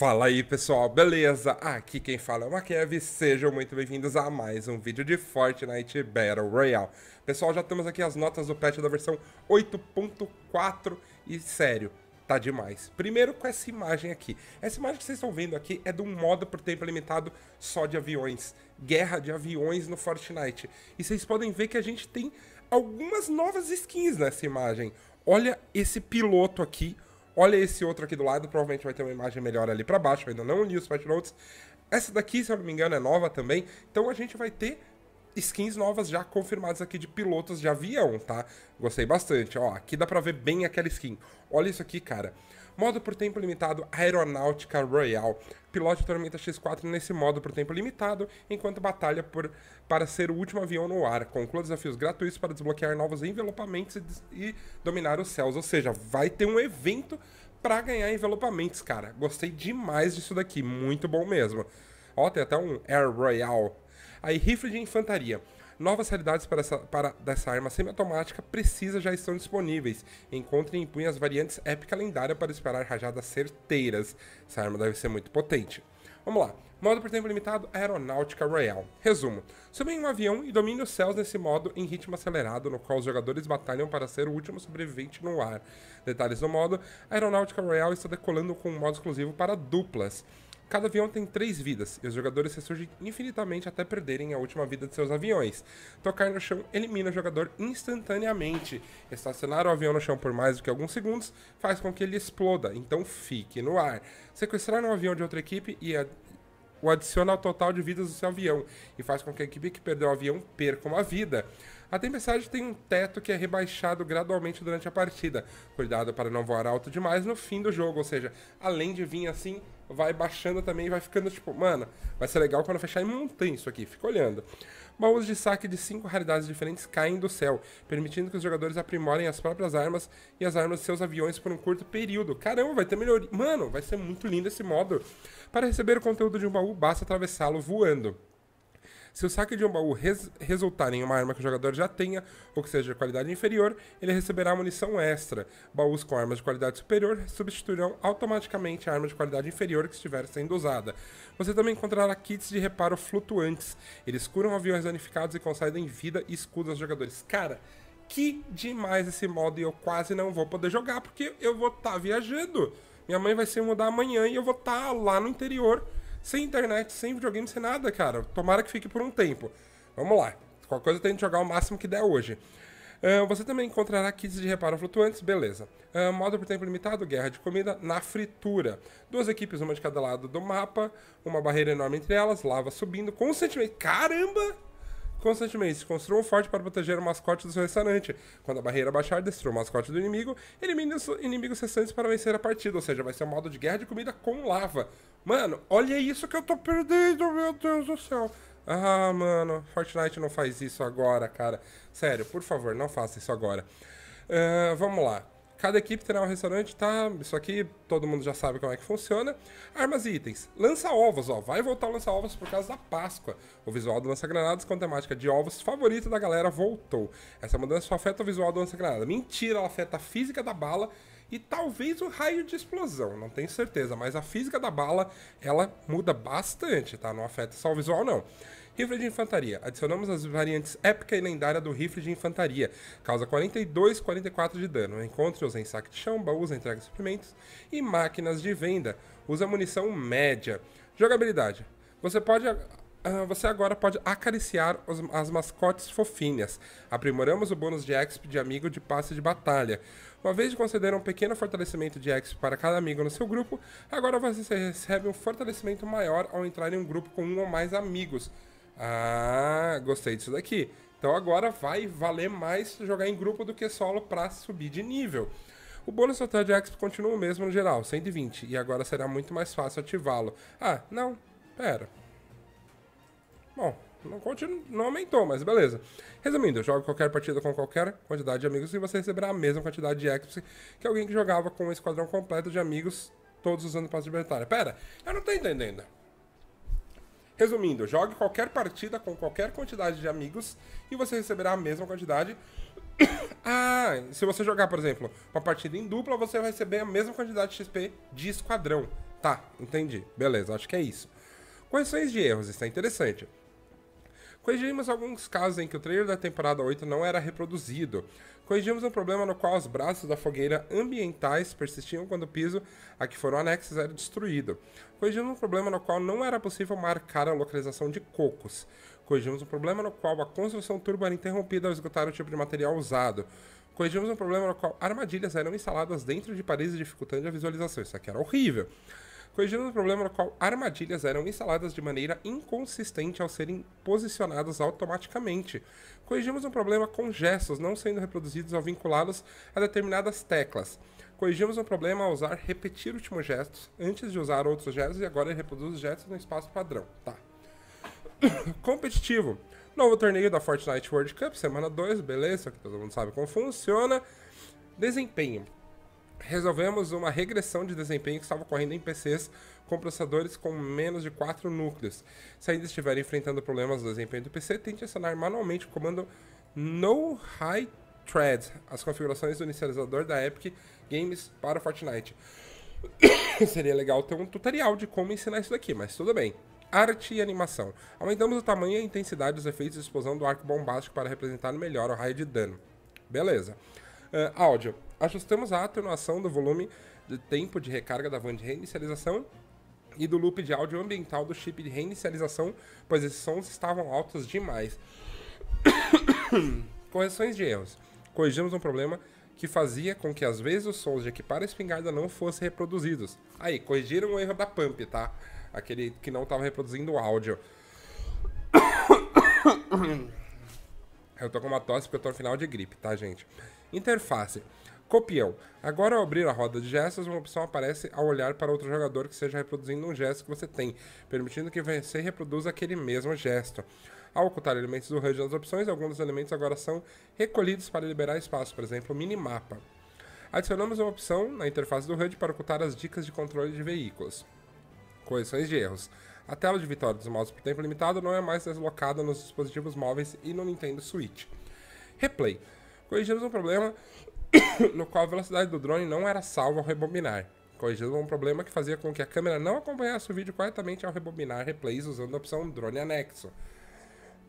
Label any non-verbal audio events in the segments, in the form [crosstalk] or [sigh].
Fala aí pessoal, beleza? Aqui quem fala é o Makev, sejam muito bem-vindos a mais um vídeo de Fortnite Battle Royale. Pessoal, já temos aqui as notas do patch da versão 8.4 e sério, tá demais. Primeiro com essa imagem aqui. Essa imagem que vocês estão vendo aqui é de um modo por tempo limitado só de aviões. Guerra de aviões no Fortnite. E vocês podem ver que a gente tem algumas novas skins nessa imagem. Olha esse piloto aqui, Olha esse outro aqui do lado, provavelmente vai ter uma imagem melhor ali para baixo, eu ainda não li os patch notes. Essa daqui, se eu não me engano, é nova também. Então a gente vai ter skins novas já confirmadas aqui de pilotos de avião, tá? Gostei bastante. Ó, aqui dá pra ver bem aquela skin. Olha isso aqui, cara. Modo por tempo limitado Aeronáutica Royal. Pilote Tormenta X4 nesse modo por tempo limitado, enquanto batalha por, para ser o último avião no ar. Conclua desafios gratuitos para desbloquear novos envelopamentos e, e dominar os céus. Ou seja, vai ter um evento para ganhar envelopamentos, cara. Gostei demais disso daqui, muito bom mesmo. Ó, tem até um Air Royal. Aí, rifle de infantaria. Novas realidades para, essa, para dessa arma semiautomática precisa já estão disponíveis. Encontre e empunhe as variantes épica lendária para disparar rajadas certeiras. Essa arma deve ser muito potente. Vamos lá. Modo por tempo limitado, Aeronáutica Royal. Resumo. Suba em um avião e domine os céus nesse modo em ritmo acelerado, no qual os jogadores batalham para ser o último sobrevivente no ar. Detalhes do modo, Aeronáutica Royal está decolando com um modo exclusivo para duplas. Cada avião tem três vidas, e os jogadores ressurgem infinitamente até perderem a última vida de seus aviões. Tocar no chão elimina o jogador instantaneamente. Estacionar o avião no chão por mais do que alguns segundos faz com que ele exploda, então fique no ar. Sequestrar um avião de outra equipe e a o adiciona ao total de vidas do seu avião e faz com que a equipe que perdeu o avião perca uma vida. A tempestade tem um teto que é rebaixado gradualmente durante a partida. Cuidado para não voar alto demais no fim do jogo, ou seja, além de vir assim vai baixando também e vai ficando tipo, mano, vai ser legal quando fechar em montanha isso aqui, fica olhando. Baús de saque de cinco raridades diferentes caem do céu, permitindo que os jogadores aprimorem as próprias armas e as armas de seus aviões por um curto período. Caramba, vai ter melhoria. Mano, vai ser muito lindo esse modo. Para receber o conteúdo de um baú, basta atravessá-lo voando. Se o saque de um baú res resultar em uma arma que o jogador já tenha, ou que seja de qualidade inferior, ele receberá munição extra. Baús com armas de qualidade superior substituirão automaticamente a arma de qualidade inferior que estiver sendo usada. Você também encontrará kits de reparo flutuantes. Eles curam aviões danificados e concedem vida e escudo aos jogadores. Cara, que demais esse modo e eu quase não vou poder jogar porque eu vou estar tá viajando. Minha mãe vai se mudar amanhã e eu vou estar tá lá no interior sem internet, sem videogame, sem nada, cara. Tomara que fique por um tempo. Vamos lá. Qualquer coisa tem que jogar o máximo que der hoje. Uh, você também encontrará kits de reparo flutuantes, beleza. Uh, modo por tempo limitado, guerra de comida na fritura. Duas equipes, uma de cada lado do mapa, uma barreira enorme entre elas, lava subindo constantemente. Caramba! Constantemente, construa um forte para proteger o mascote do seu restaurante. Quando a barreira baixar, destrua o mascote do inimigo, elimine os inimigos restantes para vencer a partida. Ou seja, vai ser um modo de guerra de comida com lava. Mano, olha isso que eu tô perdendo, meu Deus do céu. Ah, mano, Fortnite não faz isso agora, cara. Sério, por favor, não faça isso agora. Uh, vamos lá. Cada equipe terá um restaurante, tá? Isso aqui todo mundo já sabe como é que funciona. Armas e itens. Lança-ovos, ó. Vai voltar o lança-ovos por causa da Páscoa. O visual do lança-granadas com temática de ovos favorito da galera voltou. Essa mudança só afeta o visual do lança-granada. Mentira, ela afeta a física da bala e talvez o raio de explosão, não tenho certeza, mas a física da bala, ela muda bastante, tá? Não afeta só o visual, não. Rifle de infantaria. Adicionamos as variantes épica e lendária do rifle de infantaria. Causa 42, 44 de dano. Encontre-os em saque de chão, baús, entrega de suprimentos e máquinas de venda. Usa munição média. Jogabilidade. Você pode Uh, você agora pode acariciar os, as mascotes fofinhas. Aprimoramos o bônus de XP de amigo de passe de batalha. Uma vez de conceder um pequeno fortalecimento de XP para cada amigo no seu grupo, agora você recebe um fortalecimento maior ao entrar em um grupo com um ou mais amigos. Ah, gostei disso daqui. Então agora vai valer mais jogar em grupo do que solo para subir de nível. O bônus total de XP continua o mesmo no geral, 120, e agora será muito mais fácil ativá-lo. Ah, não, pera. Bom, não, continu, não aumentou, mas beleza. Resumindo, jogue qualquer partida com qualquer quantidade de amigos e você receberá a mesma quantidade de XP que alguém que jogava com um esquadrão completo de amigos, todos usando passe batalha. Pera, eu não tô entendendo. Resumindo, jogue qualquer partida com qualquer quantidade de amigos e você receberá a mesma quantidade. [coughs] ah, se você jogar, por exemplo, uma partida em dupla, você vai receber a mesma quantidade de XP de esquadrão. Tá, entendi. Beleza, acho que é isso. Correções de erros, isso é interessante. Corrigimos alguns casos em que o trailer da temporada 8 não era reproduzido. Corrigimos um problema no qual os braços da fogueira ambientais persistiam quando o piso a que foram anexos era destruído. Corrigimos um problema no qual não era possível marcar a localização de cocos. Corrigimos um problema no qual a construção turbo era interrompida ao esgotar o tipo de material usado. Corrigimos um problema no qual armadilhas eram instaladas dentro de paredes dificultando a visualização. Isso aqui era horrível corrigindo o problema no qual armadilhas eram instaladas de maneira inconsistente ao serem posicionadas automaticamente. Corrigimos um problema com gestos não sendo reproduzidos ou vinculados a determinadas teclas. Corrigimos um problema ao usar repetir últimos gestos antes de usar outros gestos e agora ele reproduz os gestos no espaço padrão. Tá. [coughs] Competitivo. Novo torneio da Fortnite World Cup, semana 2, beleza, que todo mundo sabe como funciona. Desempenho resolvemos uma regressão de desempenho que estava ocorrendo em PCs com processadores com menos de 4 núcleos. Se ainda estiver enfrentando problemas no desempenho do PC, tente acionar manualmente o comando No High Thread, as configurações do inicializador da Epic Games para Fortnite. [coughs] Seria legal ter um tutorial de como ensinar isso daqui, mas tudo bem. Arte e animação. Aumentamos o tamanho e a intensidade dos efeitos de explosão do arco bombástico para representar melhor o raio de dano. Beleza. Uh, áudio. Ajustamos a atenuação do volume de tempo de recarga da van de reinicialização e do loop de áudio ambiental do chip de reinicialização, pois esses sons estavam altos demais. [coughs] Correções de erros. Corrigimos um problema que fazia com que às vezes os sons de equipar a espingarda não fossem reproduzidos. Aí, corrigiram o erro da pump, tá? Aquele que não estava reproduzindo o áudio. [coughs] Eu tô com uma tosse porque eu tô no final de gripe, tá, gente? Interface. Copião. Agora, ao abrir a roda de gestos, uma opção aparece ao olhar para outro jogador que esteja reproduzindo um gesto que você tem, permitindo que você reproduza aquele mesmo gesto. Ao ocultar elementos do HUD nas opções, alguns dos elementos agora são recolhidos para liberar espaço, por exemplo, o minimapa. Adicionamos uma opção na interface do HUD para ocultar as dicas de controle de veículos. Correções de erros. A tela de vitória dos mouse por tempo limitado não é mais deslocada nos dispositivos móveis e no Nintendo Switch. Replay. Corrigimos um problema [coughs] no qual a velocidade do drone não era salva ao rebobinar. Corrigimos um problema que fazia com que a câmera não acompanhasse o vídeo corretamente ao rebobinar replays usando a opção drone anexo.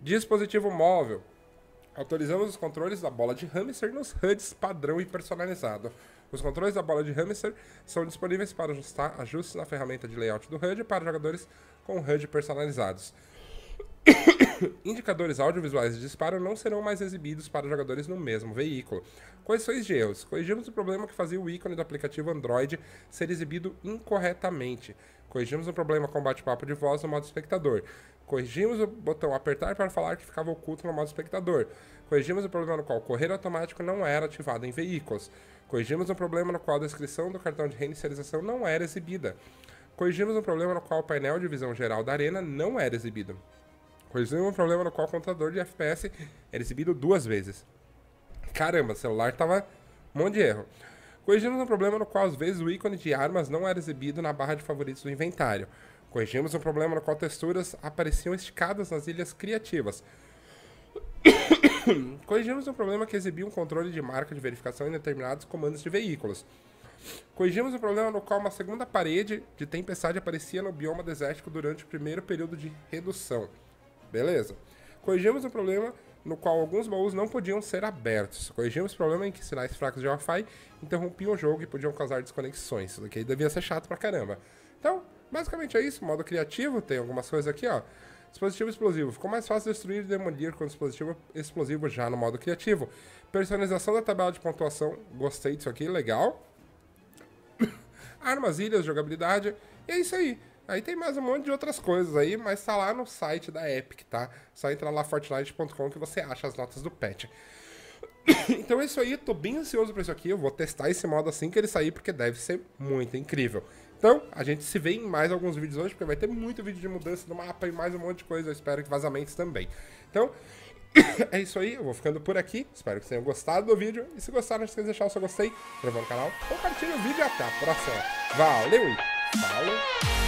Dispositivo móvel. Autorizamos os controles da bola de hamster nos HUDs padrão e personalizado. Os controles da bola de hamster são disponíveis para ajustar ajustes na ferramenta de layout do HUD para jogadores com HUD personalizados. [coughs] Indicadores audiovisuais de disparo não serão mais exibidos para jogadores no mesmo veículo. Correções de erros. Corrigimos o problema que fazia o ícone do aplicativo Android ser exibido incorretamente. Corrigimos o problema com bate-papo de voz no modo espectador. Corrigimos o botão apertar para falar que ficava oculto no modo espectador. Corrigimos o problema no qual o correr automático não era ativado em veículos. Corrigimos o problema no qual a descrição do cartão de reinicialização não era exibida. Corrigimos um problema no qual o painel de visão geral da arena não era exibido. Corrigimos um problema no qual o contador de FPS era exibido duas vezes. Caramba, o celular tava um monte de erro. Corrigimos um problema no qual às vezes o ícone de armas não era exibido na barra de favoritos do inventário. Corrigimos um problema no qual texturas apareciam esticadas nas ilhas criativas. [coughs] Corrigimos um problema que exibia um controle de marca de verificação em determinados comandos de veículos. Corrigimos o problema no qual uma segunda parede de tempestade aparecia no bioma desértico durante o primeiro período de redução. Beleza. Corrigimos o problema no qual alguns baús não podiam ser abertos. Corrigimos o problema em que sinais fracos de Wi-Fi interrompiam o jogo e podiam causar desconexões. Isso daqui devia ser chato pra caramba. Então, basicamente é isso. Modo criativo, tem algumas coisas aqui, ó. Dispositivo explosivo. Ficou mais fácil destruir e demolir com o dispositivo explosivo já no modo criativo. Personalização da tabela de pontuação. Gostei disso aqui, legal. [coughs] Armas, ilhas, jogabilidade. E é isso aí. Aí tem mais um monte de outras coisas aí, mas tá lá no site da Epic, tá? Só entra lá fortnite.com que você acha as notas do patch. [coughs] então é isso aí, tô bem ansioso pra isso aqui. Eu vou testar esse modo assim que ele sair, porque deve ser muito incrível. Então, a gente se vê em mais alguns vídeos hoje, porque vai ter muito vídeo de mudança do mapa e mais um monte de coisa. Eu espero que vazamentos também. Então, [coughs] é isso aí, eu vou ficando por aqui. Espero que tenham gostado do vídeo. E se gostaram, não esqueça de deixar o seu gostei, inscrever no canal, compartilhe o vídeo e até a próxima. Valeu e falou!